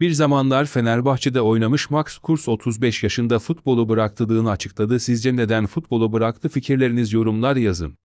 Bir zamanlar Fenerbahçe'de oynamış Max Kurs 35 yaşında futbolu bıraktığını açıkladı. Sizce neden futbolu bıraktı? Fikirleriniz yorumlar yazın.